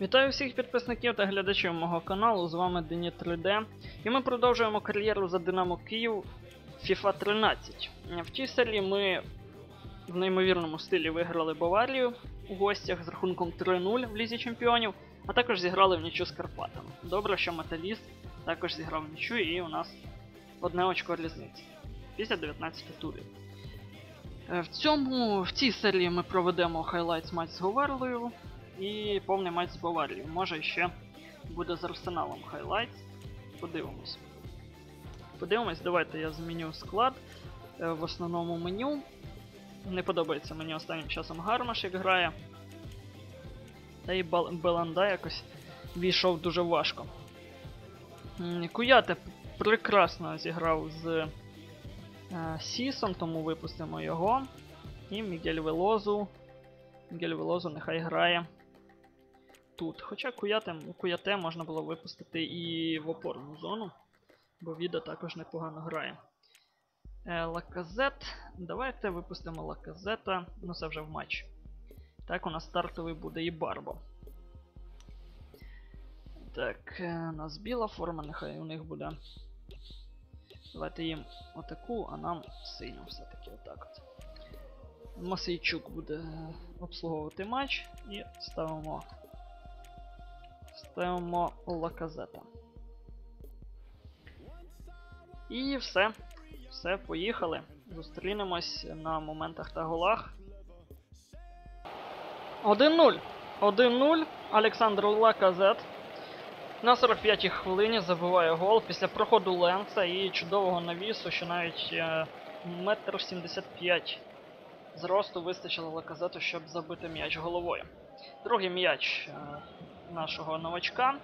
Вітаю всіх підписників та глядачів мого каналу. З вами Дені 3D. І ми продовжуємо кар'єру за Динамо Київ FIFA 13. В тій серії ми в неймовірному стилі виграли Баварію у гостях з рахунком 3-0 в Лізі Чемпіонів, а також зіграли внічию з Карпатами. Добре, що Металіст також зіграв внічию, і у нас одне очко різниці після 19 турів. Е, В цьому в цій серії ми проведемо highlights матч з Говерлою і повний матч з Баварією. Може ще буде з Арсеналом highlights. Подивимось. Подивимось, давайте я зміню склад е, в основному меню. Не подобається мені останнім часом Гармаш, як грає. Та і Беланда якось ввійшов дуже важко. М, Куяте прекрасно зіграв з е, Сісом, тому випустимо його. І Мігель Велозу. Мігель Велозу нехай грає тут. Хоча Куяте, Куяте можна було випустити і в опорну зону, бо Віда також непогано грає. Е, Лаказет. Давайте випустимо Лаказета. Ну це вже в матчі. Так, у нас стартовий буде і Барбо. Так, е, у нас біла форма, нехай у них буде. Давайте їм отаку, а нам синю все-таки отак от. Масейчук буде е, обслуговувати матч і ставимо. Ставимо Лаказета. І все. Все, поїхали. Зустрінемось на моментах та голах. 1-0. 1-0. Олександр Лаказет. На 45-й хвилині забиває гол після проходу Ленца і чудового навісу, що навіть е, метр 75 зросту вистачило Лаказету, щоб забити м'яч головою. Другий м'яч е, нашого новачка.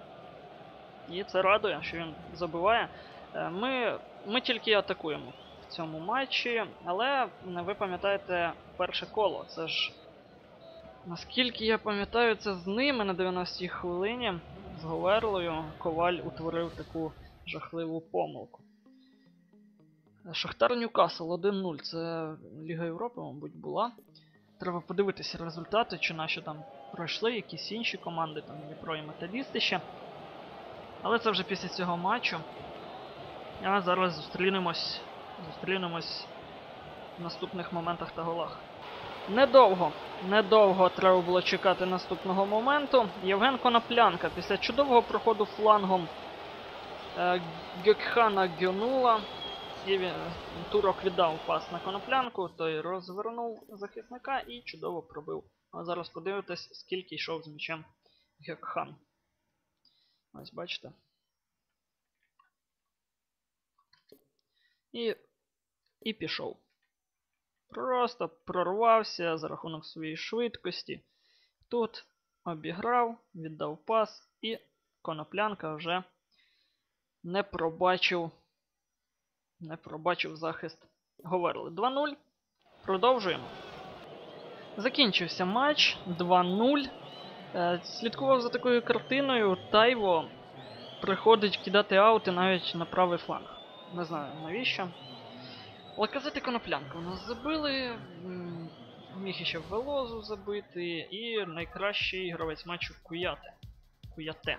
І це радує, що він забиває. Е, Ми, ми тільки атакуємо в цьому матчі, але ви пам'ятаєте перше коло. Це ж. Наскільки я пам'ятаю, це з ними на 90-й хвилині з Говерлою Коваль утворив таку жахливу помилку. Шахтар Ньюкасл 1-0. Це Ліга Європи, мабуть, була. Треба подивитися результати, чи наші там пройшли, якісь інші команди, там Дніпро і Металісти ще. Але це вже після цього матчу. А зараз зустрінемось. Зустрінемось в наступних моментах та голах. Недовго, недовго треба було чекати наступного моменту. Євген Коноплянка після чудового проходу флангом е, Гекхана Гюнула. І він, Турок віддав пас на коноплянку, той розвернув захисника і чудово пробив. А зараз подивитесь, скільки йшов з м'ячем Гекхан. Ось бачите. І, і пішов. Просто прорвався за рахунок своєї швидкості. Тут обіграв, віддав пас, і коноплянка вже не пробачив. Не пробачив захист. Говорили 2-0. Продовжуємо. Закінчився матч 2-0. Е, Слідкував за такою картиною. Тайво приходить кидати аути навіть на правий фланг. Не знаю навіщо. Лаказети коноплянка у нас забили. Міг іще Велозу забити. І найкращий гравець матчу Куяте. Куяте.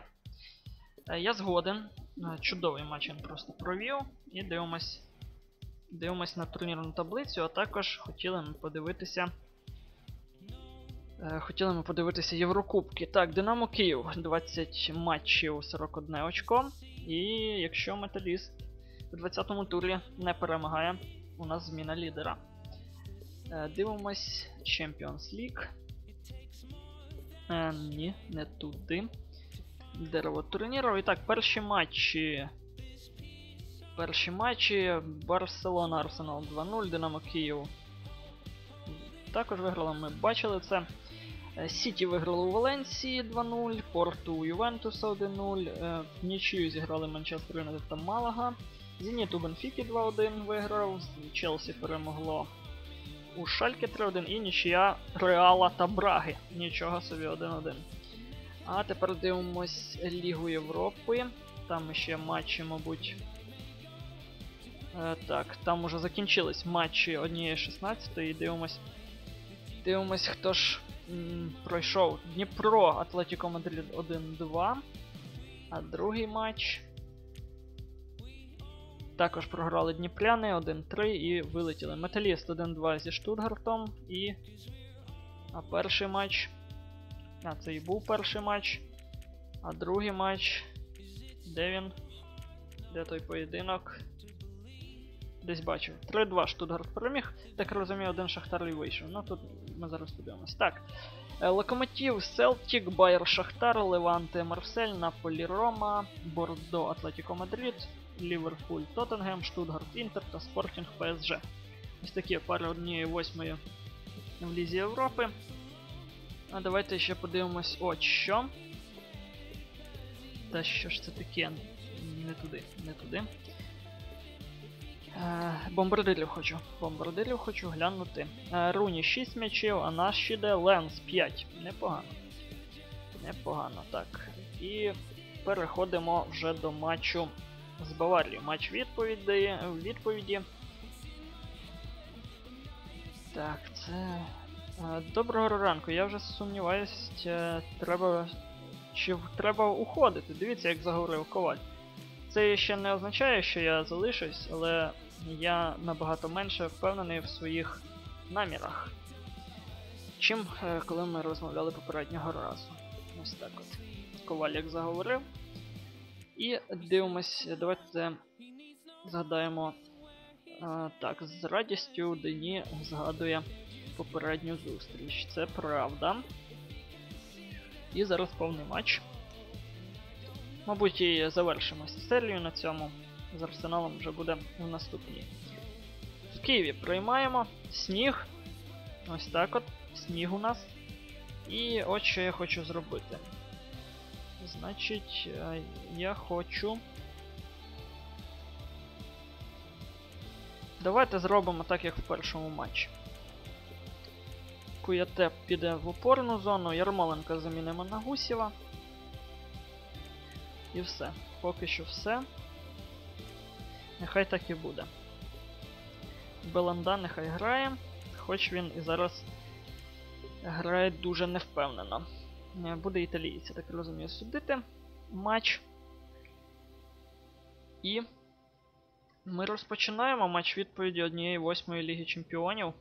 Е, Я згоден. Е, Чудовий матч він просто провів. І дивимось. Дивимось на турнірну таблицю, а також хотіли ми подивитися. Е, Хотіли ми подивитися Єврокубки. Так, Динамо Київ 20 матчів 41 очко. І якщо Металіст у 20-му турі не перемагає, у нас зміна лідера. Е, Дивимось Champions League. Е, ні, не туди. Дерево турніру. І так, перші матчі. Перші матчі. Барселона Арсенал 2-0, Динамо Київ. Також виграли, ми бачили це. Е, Сіті виграли у Валенсії 2-0, Порту у Ювентуса 1-0, е, в нічию зіграли Манчестер Юнайтед та Малага. Зеніт у Бенфіки 2-1 виграв, Челсі перемогло у Шальке 3-1 і нічия Реала та Браги. Нічого собі 1-1. А тепер дивимось Лігу Європи. Там ще матчі, мабуть. Е, так, там уже закінчились матчі однієї 16 і дивимось. Дивимось, хто ж пройшов Дніпро Атлетіко Мадрид 1-2. А другий матч. Також програли Дніпряни 1-3 і вилетіли. Металіст 1-2 зі Штутгартом і. А перший матч. А, це і був перший матч. А другий матч. Де він? Де той поєдинок? Десь бачу. 3-2 Штутгарт переміг. Так розумію, один Шахтар і вийшов. Ну тут ми зараз подивимось. Так. Е, Локомотив, Селтік, Байер Шахтар, Леванте, Марсель, Наполі, Рома, Бордо, Атлетіко Мадрид, Ліверпуль, Тоттенгем, Штутгарт, Інтер та Спортінг ПСЖ. Ось такі пари однієї восьмої в Лізі Європи. А давайте ще подивимось от що. Та що ж це таке? Не туди, не туди. Е, бомбардирів хочу. Бомбардирів хочу глянути. Е, Руні 6 м'ячів, а наш іде Ленс 5. Непогано. Непогано, так. І переходимо вже до матчу з Баварією. Матч відповіді. відповіді. Так, це. Е, Доброго ранку. Я вже сумніваюсь, е, треба. Чи треба уходити. Дивіться, як заговорив коваль. Це ще не означає, що я залишусь, але я набагато менше впевнений в своїх намірах. Чим е, коли ми розмовляли попереднього разу. Ось так от. Коваль як заговорив. І дивимось, давайте згадаємо. е, так, з радістю Дені згадує попередню зустріч. Це правда. І зараз повний матч. Мабуть, і завершимо серію на цьому. З арсеналом вже буде в наступній. В Києві приймаємо сніг. Ось так от. Сніг у нас. І от що я хочу зробити. Значить, е, я хочу. Давайте зробимо так, як в першому матчі. Куятеп піде в опорну зону, Ярмоленка замінимо на Гусєва. І все. Поки що все. Нехай так і буде. Беланда нехай грає, хоч він і зараз грає дуже невпевнено. Е, Буде італієць, я так розумію, судити матч. І ми розпочинаємо матч відповіді однієї восьмої Ліги Чемпіонів,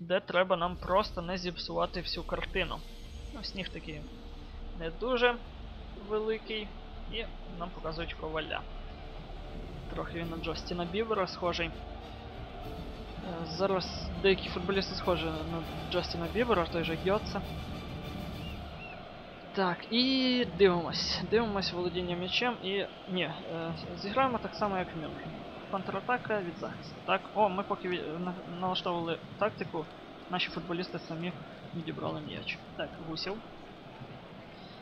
де треба нам просто не зіпсувати всю картину. Ну, сніг такий не дуже великий. І нам показують коваля. Трохи він на Джостіна Бівера схожий. Е, Зараз деякі футболісти схожі на Джастіна Бібера, той же Гьотце. Так, і дивимось. Дивимось володіння м'ячем і. Ні, е, зіграємо так само, як Мюнхен. Контратака від захисту. Так, о, ми поки налаштовували тактику, наші футболісти самі відібрали м'яч. Так, Гусів.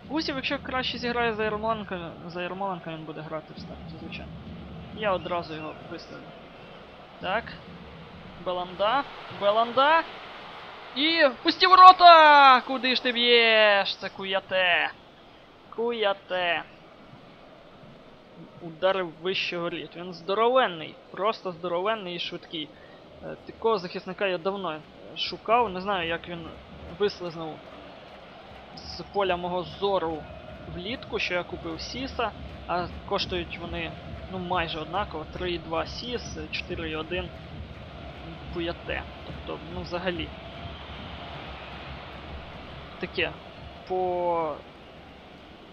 Гусів, якщо краще зіграє за Ярмоленка, за Ярмоленка він буде грати в старті, звичайно. Я одразу його виставлю. Так. Беланда. Беланда. І пусті ворота! Куди ж ти б'єш? Це куяте. Куяте. Ударив вище воріт. Він здоровенний, просто здоровенний і швидкий. Е, Такого захисника я давно шукав, не знаю, як він вислизнув з поля мого зору влітку, що я купив Сіса, а коштують вони ну майже однаково. 3,2 Сіс, 4,1 Куяте. Тобто, ну взагалі. Таке. По.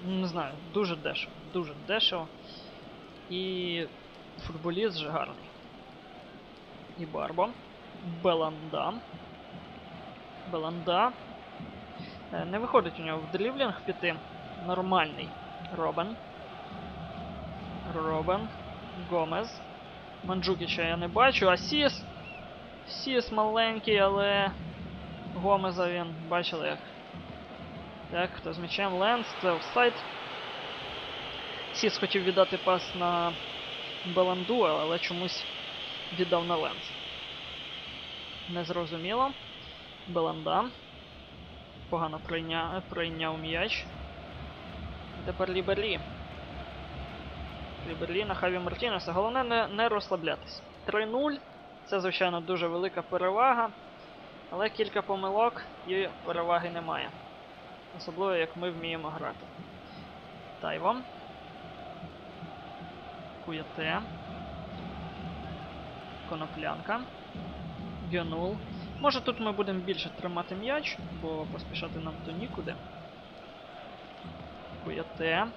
ну, Не знаю, дуже дешево. Дуже дешево. І футболіст же гарний. І Барбо. Беланда. Беланда. Е, Не виходить у нього в дріблінг піти. Нормальний. Робен. Робен. Гомез. Манджукіча я не бачу, а Сіс. Сіс маленький, але. Гомеза він. Бачили як. Так, хто з м'ячем Ленс, це офсайд. Сіс хотів віддати пас на Беланду, але чомусь віддав на Ленс. Незрозуміло. Беланда. Погано прийня... прийняв м'яч. Тепер Рібері. На Хаві Мартінеса. Головне не, не розслаблятись. 3-0. Це, звичайно, дуже велика перевага. Але кілька помилок і переваги немає. Особливо як ми вміємо грати. Тайво. Куєте. Коноплянка. Генул. Може тут ми будемо більше тримати м'яч, бо поспішати нам то нікуди. Куєте.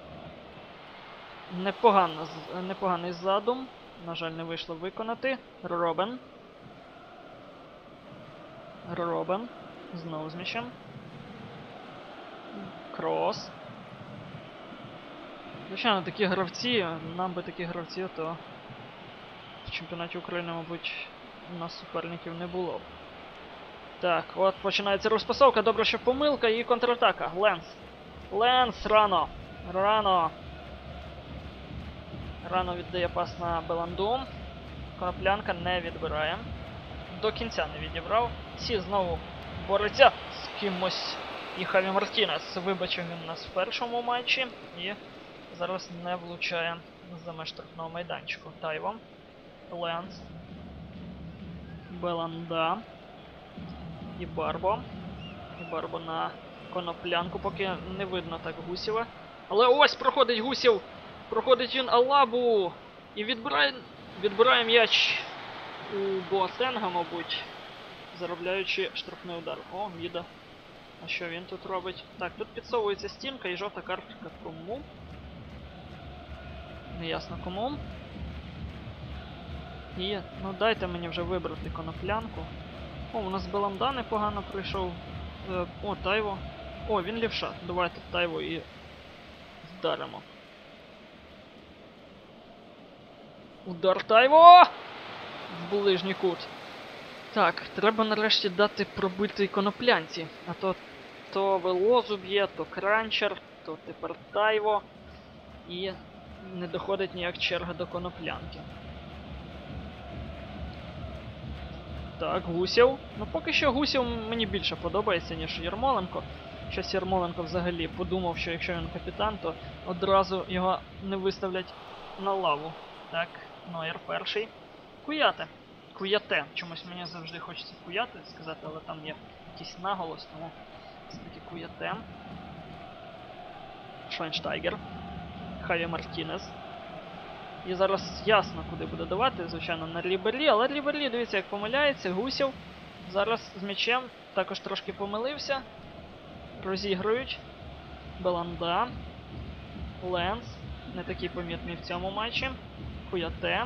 Непогано, непоганий задум. На жаль, не вийшло виконати. Робен. Робен. Знову з м'ячем. Крос. Звичайно, такі гравці, нам би такі гравці, то в чемпіонаті України, мабуть, у нас суперників не було. Так, от починається розпасовка, добре, що помилка і контратака. Ленс. Ленс рано. Рано. Рано віддає пас на Беланду. Коноплянка не відбирає. До кінця не відібрав. Сі знову бореться з кимось. І Хаві Мартінес вибачив він нас в першому матчі і зараз не влучає за меж штрафного майданчику. Тайво. Ленс. Беланда. І Барбо. І Барбо на коноплянку, поки не видно так Гусєва. Але ось проходить Гусєв! Проходить він Алабу! І відбирає, відбирає м'яч у Боатенга, мабуть, заробляючи штрафний удар. О, Міда. А що він тут робить? Так, тут підсовується стінка і жовта картка кому. Неясно кому. І, ну дайте мені вже вибрати коноплянку. О, у нас Беланда непогано пройшов. Е, о, Тайво. О, він лівша. Давайте Тайво і вдаримо. Удар Тайво! В ближній кут. Так, треба нарешті дати пробити коноплянці. А то то Велозу б'є, то Кранчер, то тепер Тайво. І не доходить ніяк черга до коноплянки. Так, Гусєв. Ну поки що Гусєв мені більше подобається, ніж Ярмоленко. Щось Ярмоленко взагалі подумав, що якщо він капітан, то одразу його не виставлять на лаву. Так, Нойер перший. Куяте. Куяте. Чомусь мені завжди хочеться куяти сказати, але там є якийсь наголос, тому все-таки куяте. Швайнштайгер. Хаві Мартінес. І зараз ясно, куди буде давати, звичайно, на Рібері, але Рібері, дивіться, як помиляється, Гусєв. Зараз з м'ячем також трошки помилився. Розігрують. Беланда. Ленс. Не такий помітний в цьому матчі. Хуяте.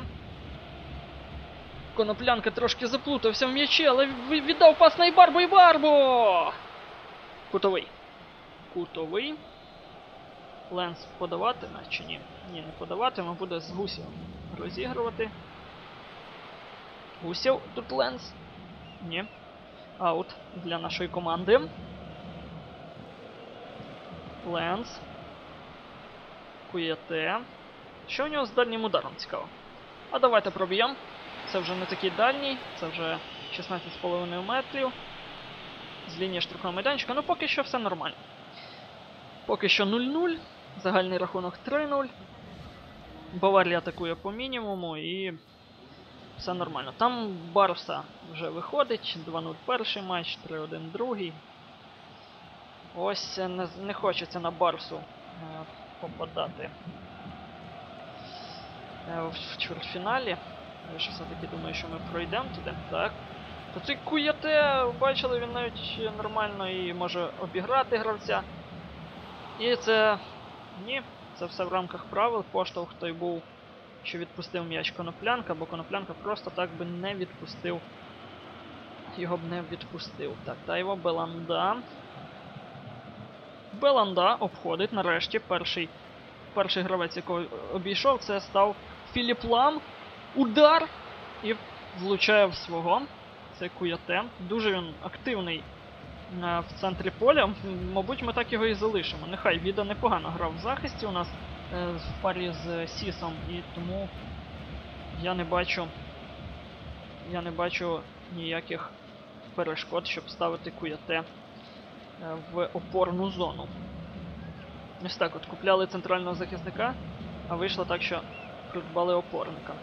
Коноплянка трошки заплутався в м'ячі, але віддав пас на Ібарбо. Ібарбо! Кутовий. Кутовий. Ленс подаватиме чи ні? Ні, не подаватиме, буде з Гусєвим розігрувати. Гусєв тут Ленс. Ні. Аут для нашої команди. Ленс. Куєте. Що у нього з дальнім ударом цікаво? А давайте проб'ємо. Це вже не такий дальній, це вже 16,5 метрів. З лінії штрафного майданчика. Ну поки що все нормально. Поки що 0-0. Загальний рахунок 3-0. Баварія атакує по мінімуму і все нормально. Там Барса вже виходить. 2-0 перший матч, 3-1 другий. Ось не, не хочеться на Барсу е, попадати в, в чвертьфіналі. Я ж все-таки думаю, що ми пройдемо туди. Так. Та цей Куяте, бачили, він навіть нормально і може обіграти гравця. І це. Ні, це все в рамках правил. Поштовх той був, що відпустив м'яч коноплянка, бо коноплянка просто так би не відпустив. Його б не відпустив. Так, та його Беланда. Беланда обходить нарешті перший, перший гравець, якого обійшов, це став Філіп Лам. Удар! І влучає в свого. Це Куяте. Дуже він активний е, в центрі поля. Мабуть, ми так його і залишимо. Нехай Віда непогано грав в захисті у нас е, в парі з Сісом, і тому я не бачу. Я не бачу ніяких перешкод, щоб ставити Куяте е, в опорну зону. Ось так от купляли центрального захисника, а вийшло так, що придбали опорника.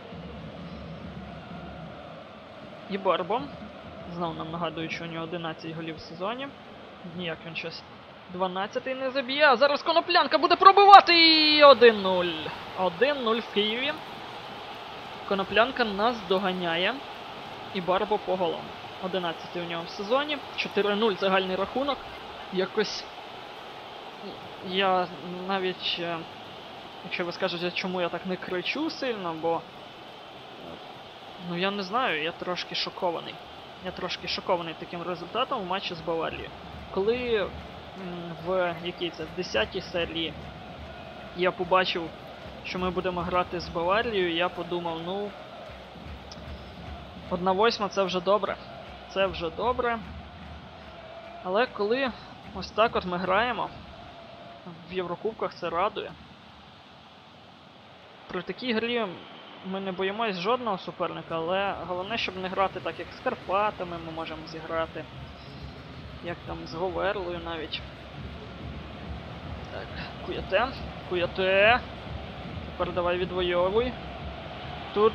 І Барбо Знову нам нагадують, що у нього 11 голів в сезоні. Ніяк він щось 12-й не заб'є. А зараз коноплянка буде пробивати і 1-0. 1-0 в Києві. Коноплянка нас доганяє. І Барбо по голам. 11 у нього в сезоні. 4-0 загальний рахунок. Якось. Я навіть. Якщо ви скажете, чому я так не кричу сильно, бо. Ну я не знаю, я трошки шокований. Я трошки шокований таким результатом у матчі з Баварією. Коли в якій це 10 серії я побачив, що ми будемо грати з Баварією, я подумав, ну. Одна восьма це вже добре. Це вже добре. Але коли ось так от ми граємо в Єврокубках, це радує. При такій грі ми не боїмось жодного суперника, але головне, щоб не грати так, як з Карпатами ми можемо зіграти. Як там з Говерлою навіть. Так, куєте, куєте. Тепер давай відвоюй. Тут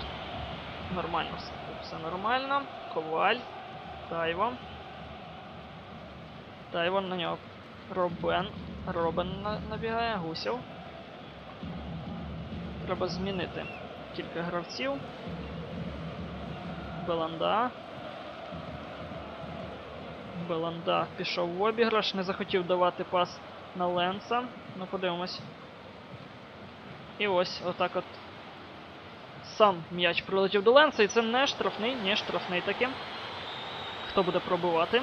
нормально все. Тут все нормально. Коваль. Тайво. Тайво на нього. Робен. Робен набігає, Гусєв. Треба змінити кілька гравців. Беланда. Беланда пішов в обіграш, не захотів давати пас на Ленса. Ну подивимось. І ось, отак от. Сам м'яч прилетів до Ленса, і це не штрафний, не штрафний таки. Хто буде пробивати?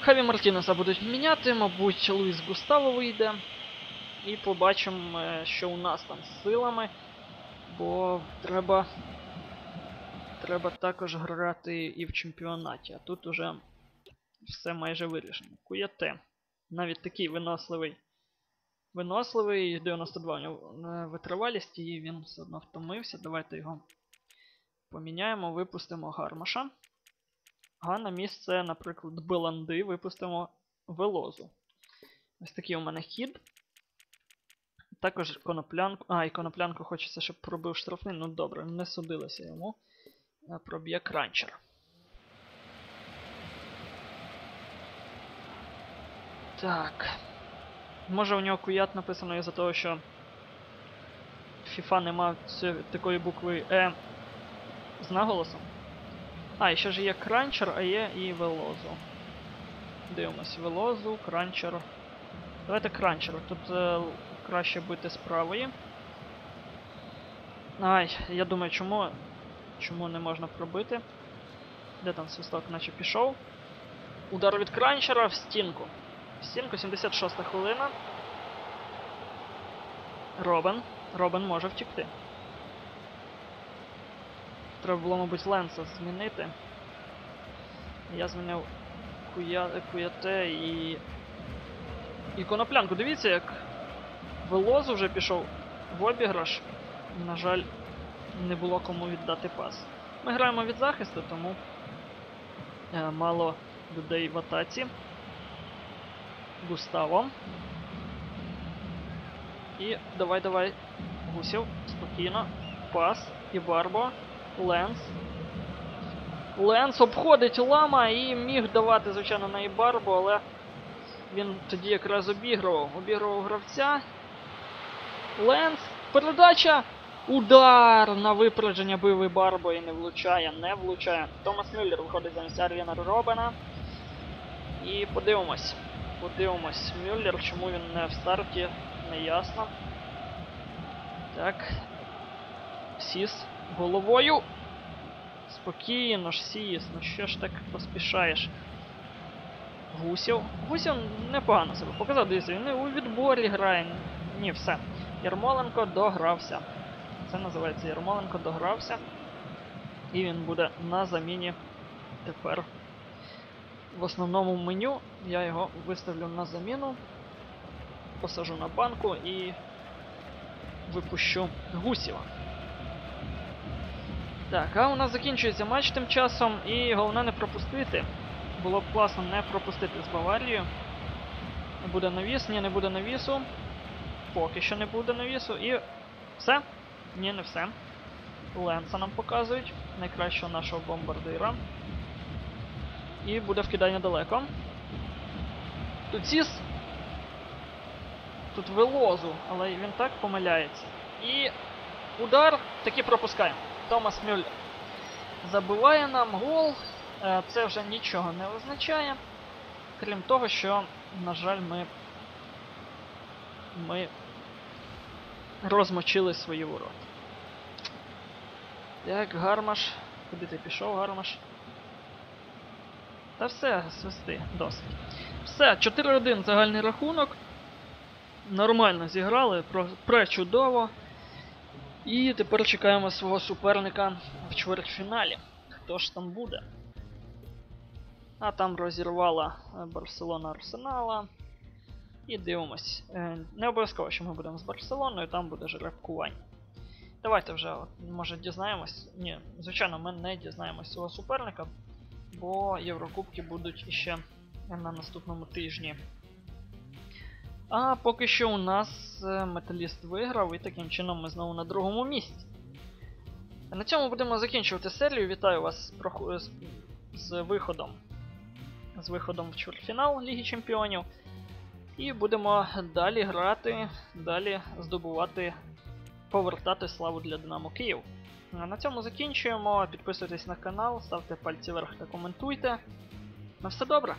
Хаві Мартінеса будуть міняти, мабуть, Луїс Густаво вийде. І побачимо, е, що у нас там з силами. Бо треба. Треба також грати і в чемпіонаті. А тут уже все майже вирішено. Куєте. Навіть такий виносливий. Виносливий, 92 у нього е, витривалість, і він все одно втомився. Давайте його поміняємо, випустимо Гармаша. А на місце, наприклад, Беланди випустимо Велозу. Ось такий у мене хід. Також коноплянку. А, і коноплянку хочеться, щоб пробив штрафний. Ну добре, не судилося йому. Е, Проб'є кранчер. Так. Може у нього куят написано із-за того, що FIFA нема ці- такої букви Е з наголосом. А, і ще ж є кранчер, а є і велозу. Дивимось, велозу, кранчер. Давайте кранчер. Тут е, краще бити з правої. Ай, я думаю, чому. Чому не можна пробити? Де там свисток, наче пішов? Удар від Кранчара в стінку. В стінку 76 хвилина. Робен. Робен може втікти. Треба було, мабуть, Ленса змінити. Я зміняв куя... Куяте і. І коноплянку. Дивіться, як Велозу вже пішов в обіграш. На жаль, не було кому віддати пас. Ми граємо від захисту, тому е, мало людей в атаці. Густаво. І давай, давай. Гусів. Спокійно. Пас. І Барбо. Ленс. Ленс обходить лама і міг давати, звичайно, на Ібарбо, але він тоді якраз обігрував. Обігрував гравця. Ленс. Передача. Удар на випередження бив Барбо і не влучає, не влучає. Томас Мюллер виходить замість Арвіна Робена. І подивимось. Подивимось. Мюллер, чому він не в старті, не ясно. Так. Сіс головою. Спокійно ж, Сіс, ну що ж так поспішаєш? Гусів. Гусів непогано себе показав, дивіться, він у відборі грає. Ні, все. Ярмоленко догрався. Це називається Ярмоленко догрався. І він буде на заміні тепер в основному меню. Я його виставлю на заміну, посажу на банку і випущу Гусєва. Так, а у нас закінчується матч тим часом, і головне не пропустити. Було б класно не пропустити з Баварією. Не буде навіс, ні, не буде навісу. Поки що не буде навісу. І все. Ні, не все. Ленса нам показують, найкращого нашого бомбардира. І буде вкидання далеко. Тут Сіс. Тут Велозу, але він так помиляється. І удар таки пропускаємо. Томас Мюллер забиває нам гол. Е, Це вже нічого не означає. Крім того, що, на жаль, ми. Ми розмочили свої ворота. Так, гармаш. Куди ти пішов, гармаш? Та все, свисти, досить. Все, 4-1 загальний рахунок. Нормально зіграли, пречудово. І тепер чекаємо свого суперника в чвертьфіналі. Хто ж там буде? А там розірвала Барселона Арсенала. І дивимось. Е, Не обов'язково, що ми будемо з Барселоною, там буде жеребкування. Давайте вже, може, дізнаємось. Ні, звичайно, ми не дізнаємось свого суперника, бо Єврокубки будуть іще на наступному тижні. А поки що у нас е, металіст виграв, і таким чином ми знову на другому місці. На цьому будемо закінчувати серію. Вітаю вас з, з виходом. З виходом в чвертьфінал Ліги Чемпіонів. І будемо далі грати, далі здобувати, повертати славу для Динамо Київ. На цьому закінчуємо. Підписуйтесь на канал, ставте пальці вверх та коментуйте. На все добре!